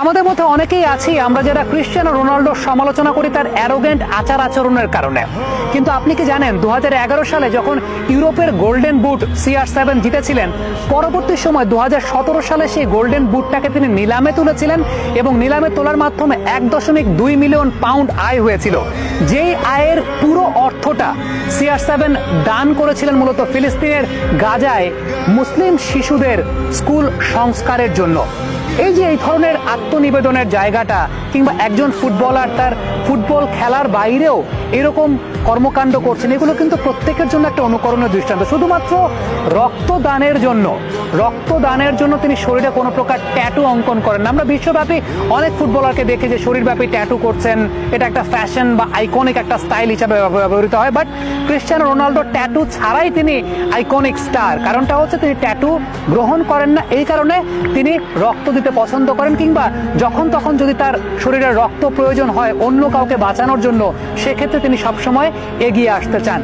আমাদের মধ্যে অনেকেই আছি, আমরা যারা ক্রিশ্চিয়ানো রোনাল্ডোর সমালোচনা করি তার অ্যারোগেন্ট আচার আচরণের কারণে। কিন্তু আপনি কি জানেন দু হাজার এগারো সালে যখন ইউরোপের গোল্ডেন বুট সিআর সেভেন জিতেছিলেন, পরবর্তী সময় দু হাজার সতেরো সালে সেই গোল্ডেন বুটটাকে তিনি নিলামে তুলেছিলেন এবং নিলামে তোলার মাধ্যমে এক দশমিক দুই মিলিয়ন পাউন্ড আয় হয়েছিল। যেই আয়ের পুরো অর্থটা সিআর সেভেন দান করেছিলেন মূলত ফিলিস্তিনের গাজায় মুসলিম শিশুদের স্কুল সংস্কারের জন্য। এই যে এই ধরনের আত্মনিবেদনের জায়গাটা কিংবা একজন ফুটবলার তার ফুটবল খেলার বাইরেও এরকম কর্মকাণ্ড করছেন। এগুলো কিন্তু প্রত্যেকের জন্য একটা অনুকরণীয় দৃষ্টান্ত। শুধুমাত্র রক্তদানের জন্য। রক্তদানের জন্য তিনি শরীরে কোনো প্রকার ট্যাটু অঙ্কন করেন না। আমরা বিশ্বব্যাপী অনেক ফুটবলারকে দেখি যে শরীরব্যাপী ট্যাটু করছেন। এটা একটা ফ্যাশন বা আইকনিক একটা স্টাইল হিসাবে ব্যবহৃত হয়। বাট ক্রিশ্চিয়ানো রোনাল্ডো ট্যাটু ছাড়াই তিনি আইকনিক স্টার কারণটা হচ্ছে তিনি ট্যাটু গ্রহণ করেন না। এই কারণে তিনি রক্ত দিতে পছন্দ করেন কিংবা যখন তখন যদি তার শরীরে রক্ত প্রয়োজন হয় অন্য কাউকে বাঁচানোর জন্য, সেক্ষেত্রে তিনি সবসময় এগিয়ে আসতে চান